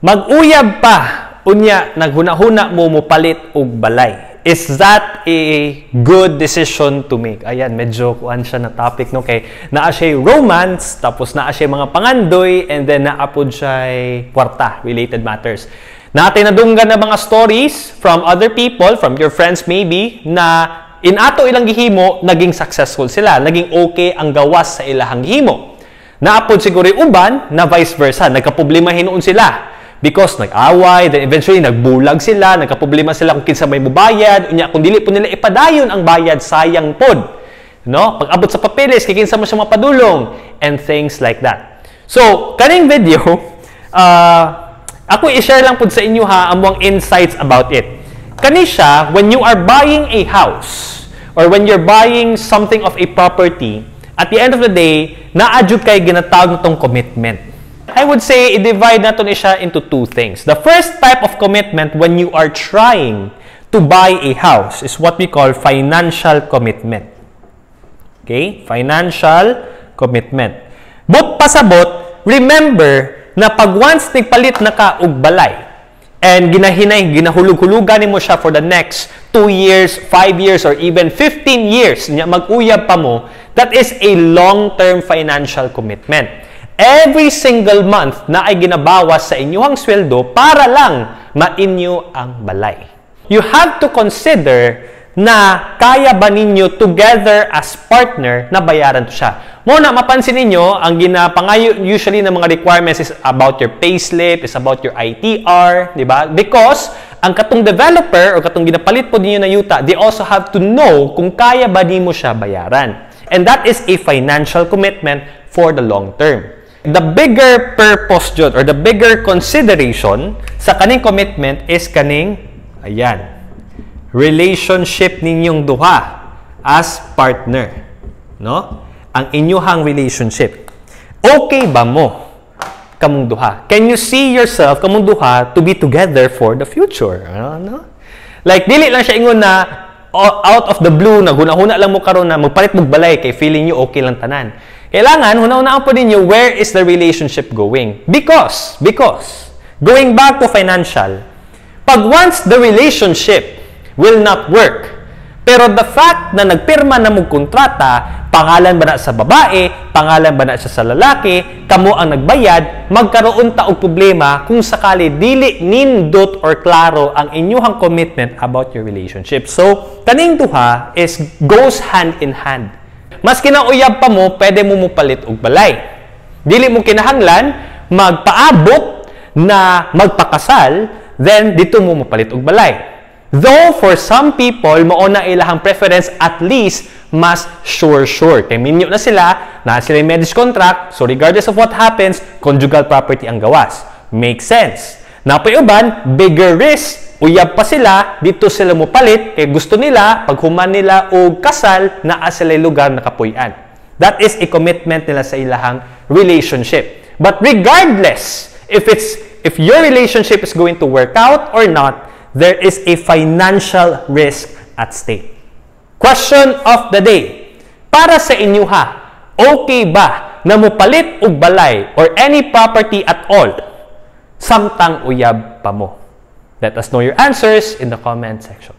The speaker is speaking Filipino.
Mag-uyab pa unya naghuna-huna mo mo palit og balay. Is that a good decision to make? Ayan, medyo kuan siya na topic no kay naa siya romance tapos naa siya mga pangandoy and then naapod siya kwarta related matters. Natin nadunggan na mga stories from other people, from your friends maybe, na in ato ilang gihimo, naging successful sila. Naging okay ang gawas sa ilahang gihimo. Naapod siguro uban na vice versa. Nagkaproblema hinuon sila. Because nag-away, then eventually nagbulag sila, nagkaproblema sila kung kinsa may mubayad, unya kung dili po nila ipadayon ang bayad, sayang pod. No? Pag abot sa papeles, kikinsa mo siya mapadulong, and things like that. So, kaning video, uh, ako i-share lang po sa inyo ha, among insights about it. Kani when you are buying a house, or when you're buying something of a property, at the end of the day, na-adjud kay ginatawag nitong commitment. I would say, i-divide natin siya into two things. The first type of commitment when you are trying to buy a house is what we call financial commitment. Okay? Financial commitment. But pasabot, remember na pag once nagpalit na ka og balay and ginahinay, ginahulug-hulugan mo siya for the next 2 years, 5 years, or even 15 years, mag-uyab pa mo, that is a long-term financial commitment every single month na ay ginabawas sa inyong sweldo para lang mainyo ang balay. You have to consider na kaya ba ninyo together as partner na bayaran to siya. Muna, mapansin ninyo, ang ginapangayo usually ng mga requirements is about your payslip, is about your ITR, di ba? Because ang katong developer or katong ginapalit po ninyo na yuta, they also have to know kung kaya ba di mo siya bayaran. And that is a financial commitment for the long term. The bigger purpose jud or the bigger consideration sa kaning commitment is kaning ayan relationship ninyong duha as partner no? Ang inyuhang relationship. Okay ba mo kamong duha? Can you see yourself kamong duha to be together for the future? Ano no? Like dili lang siya ingon na out of the blue na huna-huna lang mo karon na magpalit mo balay kay feeling you okay lang tanan kailangan, huna-unaan po ninyo, where is the relationship going? Because, because, going back to financial, pag once the relationship will not work, pero the fact na nagpirma na mong kontrata, pangalan ba na sa babae, pangalan ba na siya sa lalaki, kamo ang nagbayad, magkaroon ta og problema kung sakali dili nindot or klaro ang inyuhang commitment about your relationship. So, kaning duha is goes hand in hand. Mas kinauyab pa mo, pwede mo mupalit og balay. Dili mo kinahanglan magpaabot na magpakasal, then dito mo mupalit og balay. Though for some people, mao na ilahang preference at least mas sure-sure. Kay minyo na sila, na sila yung marriage contract, so regardless of what happens, conjugal property ang gawas. Makes sense. Napay uban, bigger risk Uyab pa sila, dito sila mo palit, kay gusto nila, paghuman nila o kasal, naa sila lugar na kapuyan. That is a commitment nila sa ilahang relationship. But regardless, if it's if your relationship is going to work out or not, there is a financial risk at stake. Question of the day. Para sa inyo ha, okay ba na mo palit og balay or any property at all samtang uyab pa mo? Let us know your answers in the comment section.